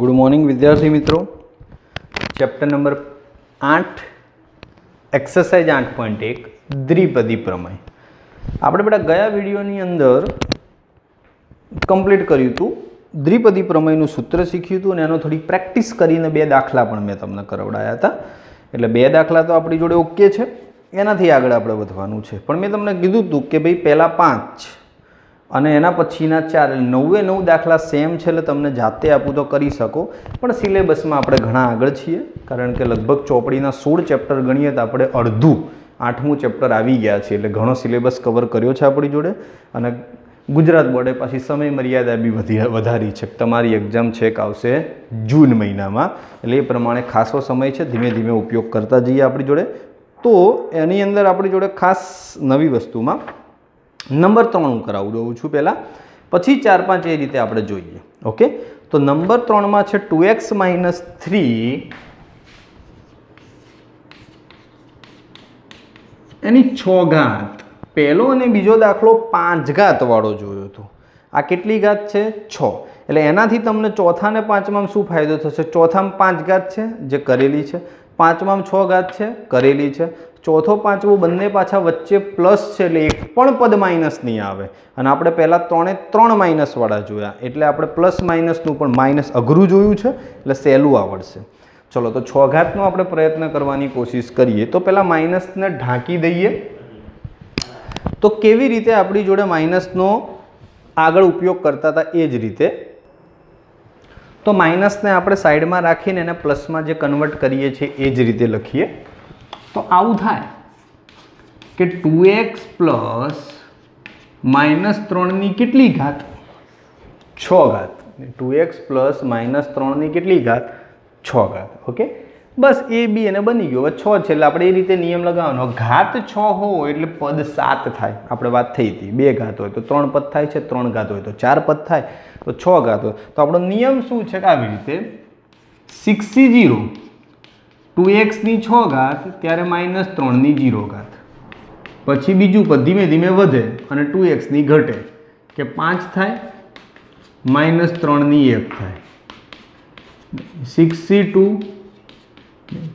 Good morning વિદ્યાર્થી મિત્રો. Chapter number આઠ એક્સરસાઇઝ આઠ પોઈન્ટ એક, દ્વિપદી પ્રમેય. આપણે બધા ગયા વિડીયોની અંદર કમ્પ્લીટ કર્યું હતું દ્વિપદી પ્રમેયનું સૂત્ર શીખ્યું હતું અને એનો થોડી પ્રેક્ટિસ કરીને બે દાખલા પણ મેં તમને કરવડાયા હતા. એટલે બે દાખલા તો આપણી જોડે ઓકે છે. એનાથી આગળ આપણે વધવાનું છે. પણ મેં તમને કીધું હતું કે ભાઈ પહેલાં પાંચ અને એના પછીના ચાર નવે નવ દાખલા સેમ છે એટલે તમને જાતે આપું તો કરી શકો. પણ સિલેબસમાં આપણે ઘણા આગળ છીએ, કારણ કે લગભગ ચોપડીના સોળ ચેપ્ટર ગણીએ તો આપણે અડધું, આઠમું ચેપ્ટર આવી ગયા છે એટલે ઘણો સિલેબસ કવર કર્યો છે આપણી જોડે. અને ગુજરાત બોર્ડે પાછી સમય મર્યાદા બી વધી, વધારી છે. તમારી એક્ઝામ છેક આવશે જૂન મહિનામાં. એટલે એ પ્રમાણે ખાસો સમય છે. ધીમે ધીમે ઉપયોગ કરતા જઈએ આપણી જોડે. તો એની અંદર આપણી જોડે ખાસ નવી વસ્તુમાં નંબર ત્રણ હું કરાવું દઉં છું પહેલાં. પછી ચાર પાંચ એ રીતે આપણે જોઈએ. ઓકે? તો નંબર ત્રણમાં છે ટુ એક્સ માઇનસ થ્રી. એની છ ઘાત. પહેલો અને બીજો દાખલો પાંચ ઘાતવાળો જોયો હતો. આ કેટલી ઘાત છે? છ. એટલે એનાથી તમને ચોથા ને પાંચમાં શું ફાયદો થશે? ચોથામાં પાંચ ઘાત છે, જે કરેલી છે. પાંચમામાં છ ઘાત છે, કરેલી છે. ચોથો, પાંચમો બંને પાછા વચ્ચે પ્લસ છે એટલે એક પણ પદ માઇનસ નહીં આવે. અને આપણે પહેલાં ત્રણે ત્રણ માઇનસવાળા જોયા. એટલે આપણે પ્લસ માઇનસનું પણ માઇનસ અઘરું જોયું છે, એટલે સહેલું આવડશે. ચલો, તો છ ઘાતનો આપણે પ્રયત્ન કરવાની કોશિશ કરીએ. તો પહેલાં માઇનસને ઢાંકી દઈએ. તો કેવી રીતે આપણી જોડે માઇનસનો આગળ ઉપયોગ કરતા હતા એ જ રીતે તો માઇનસને આપણે સાઈડમાં રાખીને એને પ્લસમાં જે કન્વર્ટ કરીએ છીએ એ જ રીતે લખીએ. તો આવું થાય કે ટુ એક્સ પ્લસ માઇનસ ત્રણની કેટલી ઘાત? છ ઘાત. ટુ એક્સ પ્લસ માઇનસ ત્રણની કેટલી ઘાત? છ ઘાત. ઓકે? બસ એ બી એને બની ગયો. હવે છ છે એટલે આપણે એ રીતે નિયમ લગાવવાનો. ઘાત છ હોય એટલે પદ સાત થાય. આપણે વાત થઈ હતી. બે ઘાત હોય તો ત્રણ પદ થાય છે, ત્રણ ઘાત હોય તો ચાર પદ થાય. તો છ ઘાત તો આપણો નિયમ શું છે કે આવી રીતે સિક્સી જીરો ટુ એક્સની છ ઘાત ત્યારે માઇનસ ત્રણની જીરો ઘાત. પછી બીજું પદ ધીમે ધીમે વધે અને ટુ એક્સની ઘટે કે પાંચ થાય, માઇનસ ત્રણની એક થાય. સિક્સી ટુ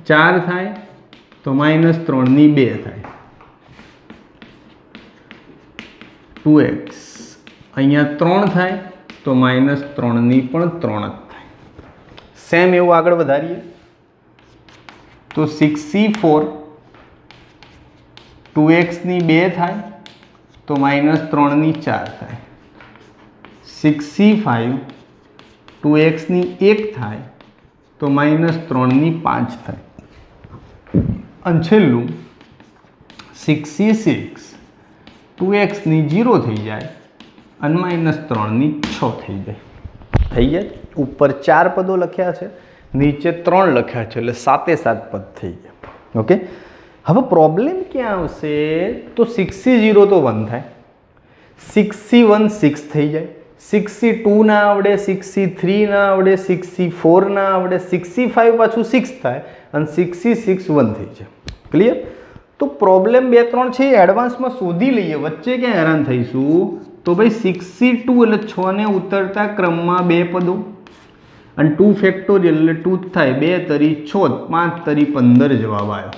ચાર થાય, તો માઇનસ ત્રણની બે થાય. Two x. અહીંયા ત્રણ થાય તો માઇનસ ત્રણની પણ ત્રણ જ થાય. સેમ એવું આગળ વધારીએ. તો સિક્સ સી ફોર ટુ એક્સની બે થાય, તો માઇનસ ત્રણની ચાર થાય. સિક્સ સી ફાઇવ ટુ એક્સની એક થાય, તો માઇનસ ત્રણની પાંચ થાય. અને છેલ્લું સિક્સ સી સિક્સ ટુ એક્સની જીરો થઈ જાય અને માઇનસ ત્રણની છ થઈ જાય. થઈ ગયા ઉપર ચાર પદો લખ્યા છે, નીચે ત્રણ લખ્યા છે, એટલે સાતે સાત પદ થઈ ગયા ઓકે હવે પ્રોબ્લેમ ક્યાં આવશે? તો સિક્સી જીરો તો વન થાય. સિક્સી વન સિક્સ થઈ જાય. સિક્સી ટુ ના આવડે સિક્સી થ્રી ના આવડે સિક્સી ફોર ના આવડે સિક્સી ફાઇવ પાછું સિક્સ થાય અને સિક્સી સિક્સ વન થઈ જાય. ક્લિયર તો પ્રોબ્લેમ બે ત્રણ છે એડવાન્સમાં શોધી લઈએ. વચ્ચે ક્યાં હેરાન થઈશું? તો ભાઈ સિક્સી ટુ એટલે છ ને ઉતરતા ક્રમમાં બે પદો. અને ટુ ફેક્ટોરિયલ એટલે ટુ થાય. બે તરી છ પાંચ તરી પંદર જવાબ આવ્યો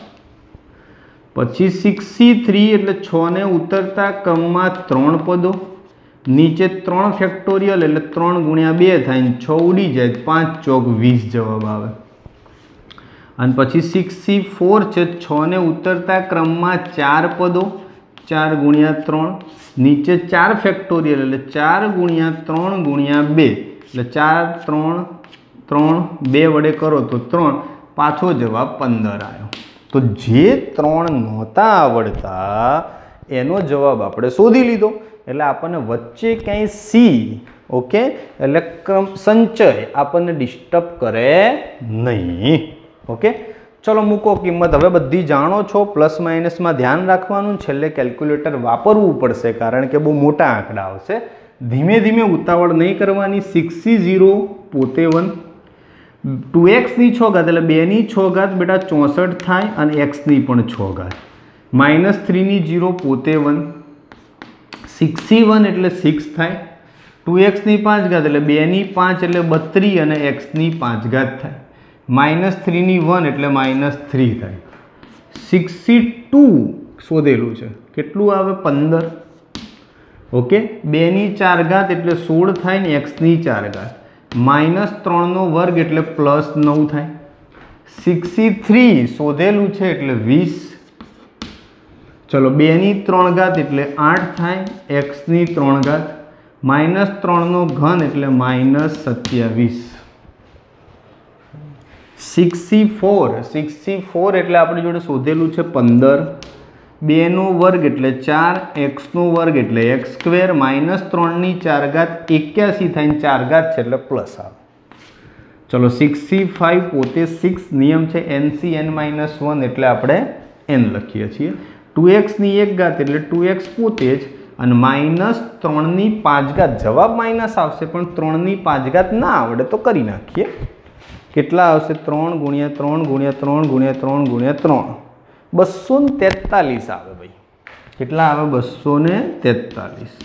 પછી સિક્સી થ્રી એટલે છ ને ઉતરતા ક્રમમાં ત્રણ પદો. નીચે ત્રણ ફેક્ટોરિયલ એટલે ત્રણ ગુણ્યા બે થાય છ ઉડી જાય પાંચ ચોક વીસ જવાબ આવે. અને પછી સિક્સી ફોર છે, છ ને ઉતરતા ક્રમમાં ચાર પદો. ચાર ગુણ્યા ત્રણ, નીચે ચાર ફેક્ટોરિયલ એટલે ચાર ગુણ્યા ત્રણ ગુણ્યા બે. એટલે ચાર, ત્રણ ત્રણ, બે વડે કરો તો ત્રણ. પાછો જવાબ પંદર આવ્યો. તો જે ત્રણ નહોતા આવડતા, એનો જવાબ આપણે શોધી લીધો. એટલે આપણને વચ્ચે ક્યાંય સી ઓકે? એટલે સંચય આપણને ડિસ્ટર્બ કરે નહીં, ઓકે? ચલો મૂકો કિંમત. હવે બધી જાણો છો, પ્લસ માઇનસમાં ધ્યાન રાખવાનું, છેલ્લે કેલ્ક્યુલેટર વાપરવું પડશે, કારણ કે બહુ મોટા આંકડા આવશે. ધીમે ધીમે ઉતાવળ નહીં કરવાની સિક્સી ઝીરો પોતે વન ટુ એક્સની છ ઘાત એટલે બેની છ ઘાત, બેટા ચોસઠ થાય અને એક્સની પણ છ ઘાત. માઇનસ થ્રીની ઝીરો પોતે વન સિક્સી વન એટલે સિક્સ થાય. ટુ એક્સની પાંચ ઘાત એટલે બેની પાંચ એટલે બત્રીસ અને એક્સની પાંચ ઘાત થાય. માઇનસ થ્રીની વન એટલે માઇનસ થ્રી થાય. સિક્સટી ટુ શોધેલું છે. કેટલું આવે? પંદર. ઓકે? બેની ચાર ઘાત એટલે સોળ થાય ને એક્સની ચાર ઘાત. માઇનસ ત્રણનો વર્ગ એટલે પ્લસ નવ થાય. સિક્સટી થ્રી શોધેલું છે એટલે વીસ. ચલો, બેની ત્રણ ઘાત એટલે આઠ થાય, એક્સની ત્રણ ઘાત. માઇનસ ત્રણનો ઘન એટલે માઇનસ સત્યાવીસ. સિક્સટી ફોર, સિક્સી ફોર એટલે આપણી જોડે શોધેલું છે પંદર. બેનો વર્ગ એટલે ચાર, એક્સનો વર્ગ એટલે એક્સ સ્ક્વેર, માઇનસ ત્રણની ચાર ઘાત એક્યાસી થઈને ચાર ઘાત છે એટલે પ્લસ આવે. ચલો સિક્સી ફાઇવ પોતે સિક્સ નિયમ છે એનસી એન માઇનસ વન એટલે આપણે એન લખીએ છીએ. ટુ એક્સની એક ઘાત એટલે ટુ એક્સ પોતે જ અને માઇનસ ત્રણની પાંચ ઘાત. જવાબ માઇનસ આવશે પણ ત્રણની પાંચ ઘાત ના આવડે તો કરી નાખીએ. કેટલા આવશે? ત્રણ ગુણ્યા ત્રણ ગુણ્યા ત્રણ ગુણ્યા ત્રણ ગુણ્યા ત્રણ. બસો ને તેતાલીસ આવે ભાઈ. કેટલા આવે? બસો ને તેતાલીસ.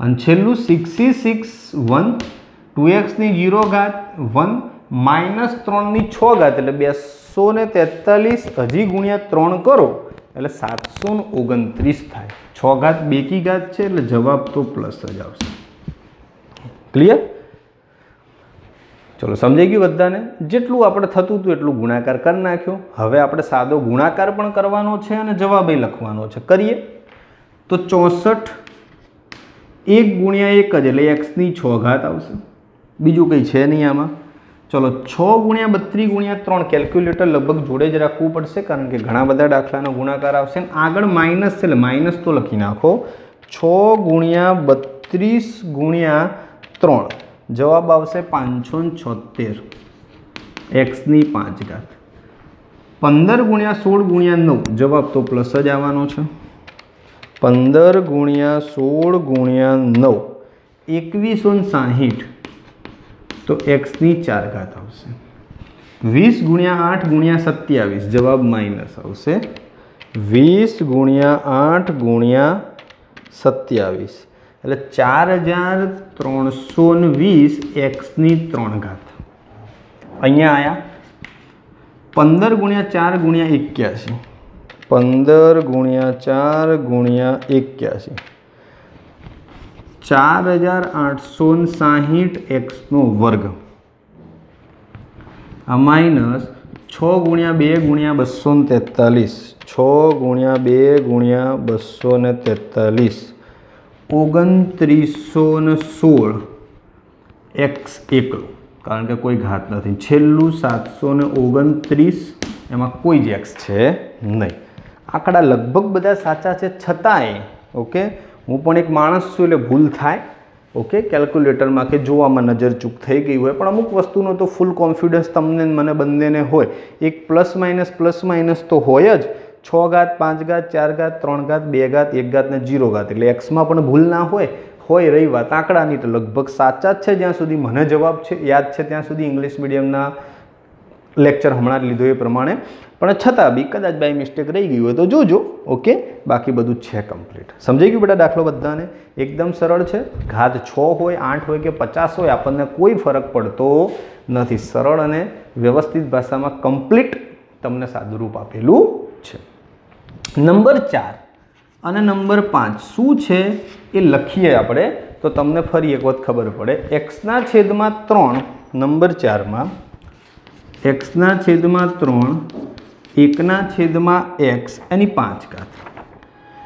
અને છેલ્લું six C six one two એક્સની zero ઘાત વન માઇનસ ત્રણની છ ઘાત, એટલે બેસો ને તેતાલીસ હજી ગુણ્યા ત્રણ કરો, એટલે સાતસો ને ઓગણત્રીસ થાય. છ ઘાત બેકી ઘાત છે, એટલે જવાબ તો પ્લસ જ આવશે. ક્લિયર ચલો, સમજાઈ ગયું બધાને? જેટલું આપણે થતું હતું એટલું ગુણાકાર કરી નાખ્યો. હવે આપણે સાદો ગુણાકાર પણ કરવાનો છે અને જવાબ લખવાનો છે. કરીએ? તો ચોસઠ એક ગુણ્યા એક જ એટલે એક્સની છ ઘાત આવશે. બીજું કંઈ છે નહીં આમાં? ચલો, છ ગુણ્યા બત્રીસ ગુણ્યા ત્રણ કેલ્ક્યુલેટર લગભગ જોડે જ રાખવું પડશે કારણ કે ઘણા બધા દાખલાનો ગુણાકાર આવશે. અને આગળ માઇનસ છે એટલે માઇનસ તો લખી નાખો. છ ગુણ્યા બત્રીસ ગુણ્યા ત્રણ. જવાબ આવશે પાંચસો છોતેર. એક્સની પાંચ ઘાત. પંદર ગુણ્યા સોળ ગુણ્યા નવ. જવાબ તો પ્લસ જ આવવાનો છે. પંદર ગુણ્યા સોળ ગુણ્યા નવ. એકવીસો સાહીઠ. તો એક્સની ચાર ઘાત આવશે. વીસ ગુણ્યા આઠ ગુણ્યા સત્યાવીસ. જવાબ માઇનસ આવશે. વીસ ગુણ્યા આઠ ગુણ્યા સત્યાવીસ. એટલે ચાર હજાર ત્રણસો ને વીસ એક્સની ત્રણ ઘાત. અહીંયા આવ્યા પંદર ગુણ્યા ચાર ગુણ્યા એક્યાસી. પંદર ગુણ્યા ચાર ગુણ્યા એક્યાસી. ચાર હજાર આઠસો ને સાહીઠ એક્સનો વર્ગ. આ માઇનસ છ ગુણ્યા બે ગુણ્યા બસો ને તેતાલીસ. છ ગુણ્યા બે ગુણ્યા બસો ને તેતાલીસ. ઓગણત્રીસો ને સોળ એક્સ એકલો. કારણ કે કોઈ ઘાત નથી. છેલ્લું સાતસો ને ઓગણત્રીસ એમાં કોઈ જ એક્સ છે નહીં. આંકડા લગભગ બધા સાચા છે છતાંય, ઓકે? હું પણ એક માણસ છું એટલે ભૂલ થાય, ઓકે? કેલ્ક્યુલેટરમાં કે જોવામાં નજર ચૂક થઈ ગઈ હોય, પણ અમુક વસ્તુનો તો ફૂલ કોન્ફિડન્સ તમને મને બંનેને હોય. એક પ્લસ માઇનસ પ્લસ માઇનસ તો હોય જ. છ ઘાત, પાંચ ઘાત, ચાર ઘાત, ત્રણ ઘાત, બે ઘાત, એક ઘાત ને જીરો ઘાત. એટલે એક્સમાં પણ ભૂલ ના હોય હોય રહી વાત આંકડાની. તો લગભગ સાચા જ છે જ્યાં સુધી મને જવાબ છે, યાદ છે ત્યાં સુધી ઇંગ્લિશ મીડિયમના લેક્ચર હમણાં જ લીધો એ પ્રમાણે. પણ છતાં બી કદાચ બાય મિસ્ટેક રહી ગયું હોય તો જોજો, ઓકે? બાકી બધું છે કમ્પ્લીટ સમજાઈ ગયું બેટા દાખલો બધાને? એકદમ સરળ છે. ઘાત છ હોય, આઠ હોય કે પચાસ હોય, આપણને કોઈ ફરક પડતો નથી. સરળ અને વ્યવસ્થિત ભાષામાં કમ્પ્લીટ તમને સાદુરૂપ આપેલું છે. નંબર ચાર અને નંબર પાંચ શું છે એ લખીએ આપણે? તો તમને ફરી એક વખત ખબર પડે. એક્સના છેદમાં ત્રણ નંબર ચારમાં એક્સના છેદમાં ત્રણ એકના છેદમાં એક્સ એની પાંચ ઘાત.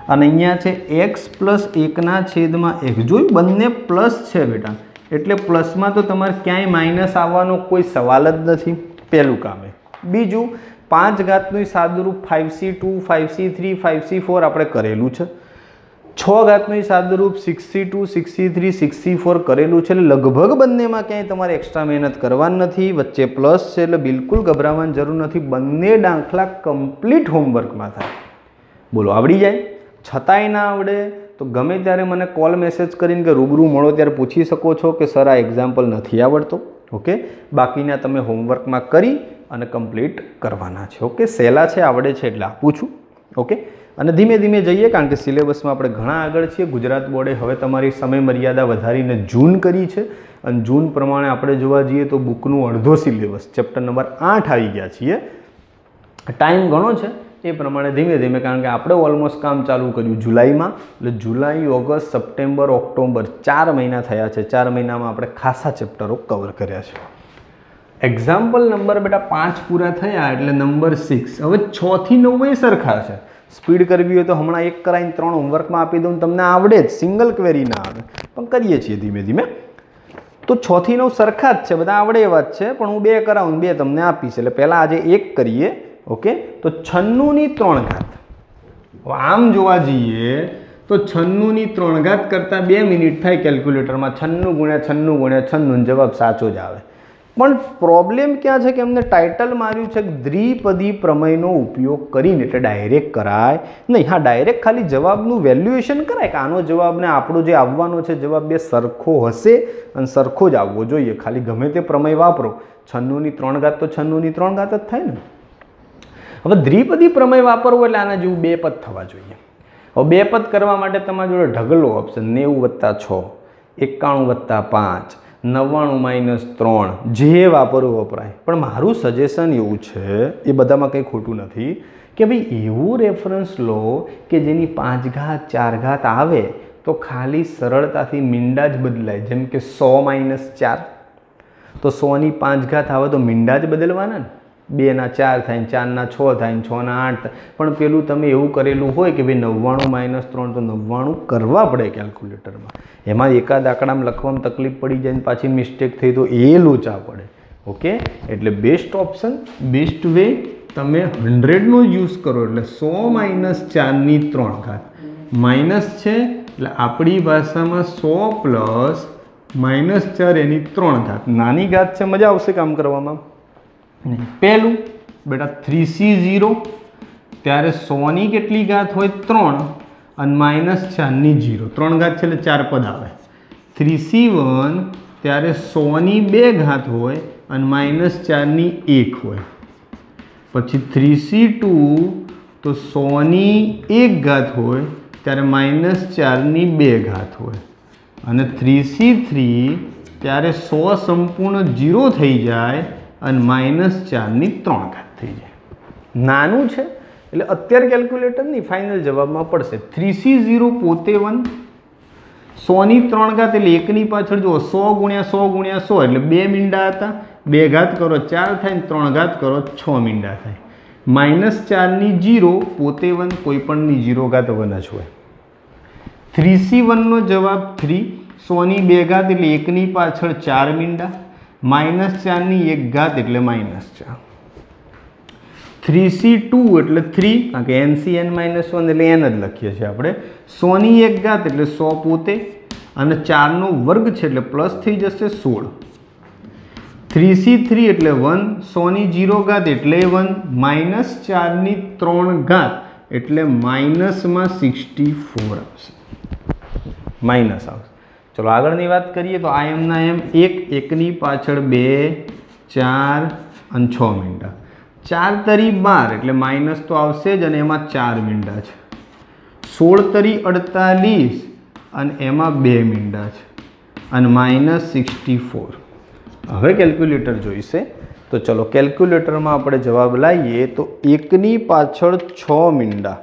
અને અહીંયા છે એક્સ પ્લસ એકના છેદમાં એક્સ જોયું? બંને પ્લસ છે બેટા. એટલે પ્લસમાં તો તમારે ક્યાંય માઇનસ આવવાનો કોઈ સવાલ જ નથી. પહેલું કામે. બીજું પાંચ ઘાતનું સાદુરૂપ five C two five C three five C four આપણે કરેલું છે. છ ઘાતનું સાદુરૂપ six C two six C three six C four કરેલું છે. એટલે લગભગ બંનેમાં ક્યાંય તમારે એક્સ્ટ્રા મહેનત કરવાની નથી. વચ્ચે પ્લસ છે એટલે બિલકુલ ગભરાવાની જરૂર નથી. બંને દાખલા કમ્પ્લીટ હોમવર્કમાં થાય. બોલો, આવડી જાય? છતાંય ના આવડે, તો ગમે ત્યારે મને કોલ મેસેજ કરીને કે રૂબરૂ મળો ત્યારે પૂછી શકો છો કે સર આ એક્ઝામ્પલ નથી આવડતો. ઓકે બાકીના તમે હોમવર્કમાં કરી અને કમ્પ્લીટ કરવાના છે. ઓકે સહેલા છે, આવડે છે એટલે આપું છું. ઓકે અને ધીમે ધીમે જઈએ, કારણ કે સિલેબસમાં આપણે ઘણા આગળ છીએ. ગુજરાત બોર્ડે હવે તમારી સમય મર્યાદા વધારીને જૂન કરી છે. અને જૂન પ્રમાણે આપણે જોવા જઈએ તો બુકનું અડધો સિલેબસ, ચેપ્ટર નંબર આઠ આવી ગયા છીએ. ટાઈમ ઘણો છે એ પ્રમાણે ધીમે ધીમે, કારણ કે આપણે ઓલમોસ્ટ કામ ચાલુ કર્યું જુલાઈમાં. એટલે જુલાઈ, ઓગસ્ટ, સપ્ટેમ્બર ઓક્ટોબર ચાર મહિના થયા છે. ચાર મહિનામાં આપણે ખાસા ચેપ્ટરો કવર કર્યા છે. એક્ઝામ્પલ નંબર બેટા પાંચ પૂરા થયા એટલે નંબર સિક્સ હવે છથી નવ એ સરખા છે. સ્પીડ કરવી હોય તો હમણાં એક કરાવીને ત્રણ હોમવર્કમાં આપી દઉં તમને આવડે જ. સિંગલ ક્વેરી ના આવે. પણ કરીએ છીએ ધીમે ધીમે. તો છથી નવ સરખા જ છે. બધા આવડે એવા જ છે, પણ હું બે કરાવું બે તમને આપીશ. એટલે પહેલાં આજે એક કરીએ. ઓકે તો છન્નુંની ત્રણ ઘાત. આમ જોવા જઈએ તો છન્નુંની ત્રણ ઘાત કરતાં બે મિનિટ થાય કેલ્ક્યુલેટરમાં છન્નું ગુણ્યા છન્નું ગુણ્યા છન્નું જવાબ સાચો જ આવે. પણ પ્રોબ્લેમ ક્યાં છે કે એમને ટાઇટલ માર્યું છે દ્વિપદી પ્રમેયનો ઉપયોગ કરીને એટલે ડાયરેક્ટ કરાય. નહીં, હા ડાયરેક્ટ ખાલી જવાબનું વેલ્યુએશન કરાય કે આનો જવાબ આપણો જે આવવાનો છે, જવાબ બે સરખો હશે અને સરખો જ આવવો જોઈએ. ખાલી ગમે તે પ્રમેય વાપરો. છન્નુંની ત્રણ ઘાત તો છન્નુંની ત્રણ ઘાત જ થાય ને. હવે દ્વિપદી પ્રમેય વાપરવો એટલે આના જેવું બે પદ થવા જોઈએ. હવે બે પદ કરવા માટે તમારી જોડે ઢગલો ઓપ્શન નેવું વત્તા છ, એકાણું વત્તા પાંચ નવ્વાણું માઇનસ ત્રણ, જે વાપરવું વપરાય. પણ મારું સજેશન એવું છે, એ બધામાં કંઈ ખોટું નથી, કે ભાઈ એવું રેફરન્સ લો કે જેની પાંચ ઘાત, ચાર ઘાત આવે, તો ખાલી સરળતાથી મીંડા જ બદલાય. જેમ કે સો માઇનસ ચાર. તો સોની પાંચ ઘાત આવે તો મીંડા જ બદલવાના ને? બેના ચાર થાય ને ચારના છ થાય ને છના આઠ પણ પેલું તમે એવું કરેલું હોય કે ભાઈ નવ્વાણું માઇનસ ત્રણ તો નવ્વાણું કરવા પડે કેલ્ક્યુલેટરમાં એમાં એકાદ આંકડામાં લખવામાં તકલીફ પડી જાય ને પાછી મિસ્ટેક થઈ તો એ લોચા પડે. ઓકે એટલે બેસ્ટ ઓપ્શન બેસ્ટ વે તમે હંડ્રેડનો યુઝ કરો એટલે સો માઇનસ ચારની ત્રણ ઘાત. માઇનસ છે એટલે આપણી ભાષામાં સો પ્લસ માઇનસ ચાર એની ત્રણ ઘાત. નાની ઘાત છે, મજા આવશે કામ કરવામાં? પહેલું, બેટા થ્રી સી ઝીરો ત્યારે સોની કેટલી ઘાત હોય? ત્રણ. અને માઇનસ ચારની જીરો ત્રણ ઘાત છે એટલે ચાર પદ આવે. થ્રી સી વન ત્યારે સોની બે ઘાત હોય અને માઇનસ ચારની એક હોય. પછી થ્રી સી ટુ તો સોની એક ઘાત હોય, ત્યારે માઇનસ ચારની બે ઘાત હોય. અને થ્રી સી થ્રી ત્યારે સો સંપૂર્ણ જીરો થઈ જાય અને માઇનસ ચારની ત્રણ ઘાત થઈ જાય. નાનું છે, એટલે અત્યારે કેલ્ક્યુલેટરની ફાઇનલ જવાબમાં પડશે. થ્રી સી ઝીરો પોતે વન સોની ત્રણ ઘાત, એટલે એકની પાછળ જુઓ, સો ગુણ્યા સો ગુણ્યા સો, એટલે બે મીંડા હતા. બે ઘાત કરો ચાર થાય ને ત્રણ ઘાત કરો છ મીંડા થાય. માઇનસ ચારની જીરો પોતે વન કોઈ પણની જીરો ઘાત વન જ હોય. થ્રી સી વનનો જવાબ થ્રી સોની બે ઘાત, એટલે એકની પાછળ ચાર મીંડા. માઇનસ ચારની એક ઘાત એટલે માઇનસ ચાર. થ્રી સી ટુ એટલે થ્રી, કારણ કે N C N minus one એટલે એન જ લખીએ છીએ આપણે. સોની એક ઘાત એટલે સો પોતે, અને ચારનો વર્ગ છે એટલે પ્લસ થઈ જશે સોળ. થ્રી સી થ્રી એટલે વન, સોની જીરો ઘાત એટલે વન, માઇનસ ચારની ત્રણ ઘાત એટલે માઇનસમાં સિક્સટી ફોર આવશે. માઇનસ આવશે. ચલો આગળની વાત કરીએ તો આ એમના એમ એક, એકની પાછળ બે, ચાર અને છ મીંડા. ચાર તરી બાર એટલે માઇનસ તો આવશે જ અને એમાં ચાર મીંડા છે. સોળ તરી અડતાલીસ અને એમાં બે મીંડા છે. અને માઇનસ સિક્સટી ફોર. હવે કેલ્ક્યુલેટર જોઈશે. તો ચલો કેલ્ક્યુલેટરમાં આપણે જવાબ લાવીએ તો એકની પાછળ છ મીંડા.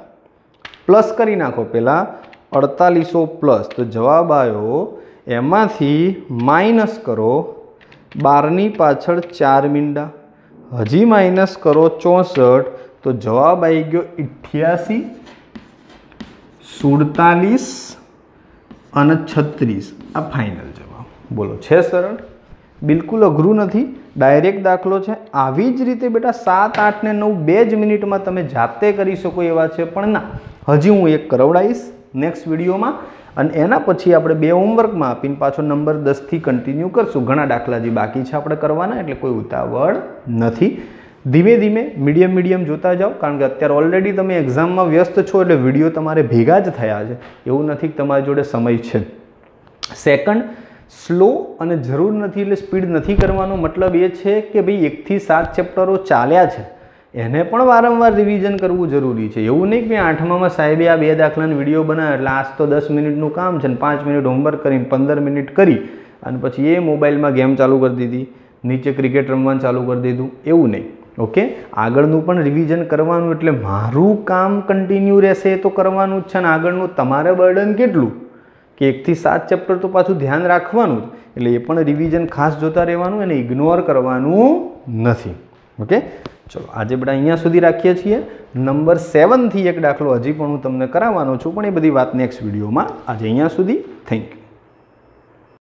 પ્લસ કરી નાખો પહેલાં અડતાલીસો પ્લસ. તો જવાબ આવ્યો એમાંથી માઇનસ કરો બારની પાછળ ચાર મીંડા. હજી માઇનસ કરો ચોસઠ, તો જવાબ આવી ગયો અઠ્યાસી સુડતાલીસ અને છત્રીસ. આ ફાઇનલ જવાબ. બોલો, છે સરળ? બિલકુલ અઘરું નથી. ડાયરેક્ટ દાખલો છે. આવી જ રીતે બેટા સાત, આઠ ને નવ બે જ મિનિટમાં તમે જાતે કરી શકો એવા છે, પણ ના. હજી હું એક કરાવડાવીશ. નેક્સ્ટ વિડીયોમાં. અને એના પછી આપણે બે હોમવર્કમાં આપીને પાછો નંબર દસથી કન્ટિન્યુ કરશું. ઘણા દાખલા જે બાકી છે આપણે કરવાના, એટલે કોઈ ઉતાવળ નથી. ધીમે ધીમે મીડિયમ મીડિયમ જોતા જાઓ, કારણ કે અત્યારે ઓલરેડી તમે એક્ઝામમાં વ્યસ્ત છો, એટલે વીડિયો તમારે ભેગા જ થયા છે. એવું નથી કે તમારી જોડે સમય છે. સેકન્ડ સ્લો અને જરૂર નથી એટલે સ્પીડ નથી કરવાનો. મતલબ એ છે કે ભાઈ એકથી સાત ચેપ્ટરો ચાલ્યા છે. એને પણ વારંવાર રિવિઝન કરવું જરૂરી છે. એવું નહીં કે આઠમામાં સાહેબે આ બે દાખલાનો વીડિયો બનાવ્યો એટલે આજ તો દસ મિનિટનું કામ છે ને પાંચ મિનિટ હોમવર્ક કરીને પંદર મિનિટ કરી અને પછી એ મોબાઈલમાં ગેમ ચાલુ કરી દીધી, નીચે ક્રિકેટ રમવાનું ચાલુ કરી દીધું, એવું નહીં. ઓકે આગળનું પણ રિવિઝન કરવાનું એટલે મારું કામ કન્ટિન્યુ રહેશે એ તો કરવાનું જ છે ને આગળનું તમારે બર્ડન કેટલું? કે એકથી સાત ચેપ્ટર તો પાછું ધ્યાન રાખવાનું જ. એટલે એ પણ રિવિઝન ખાસ જોતા રહેવાનું અને ઇગ્નોર કરવાનું નથી. ઓકે ચલો, આજે બધા અહીંયા સુધી રાખીએ છીએ. નંબર સેવનથી એક દાખલો હજી પણ હું તમને કરાવવાનો છું, પણ એ બધી વાત નેક્સ્ટ વિડીયોમાં. આજે અહીંયા સુધી, થેન્ક યુ.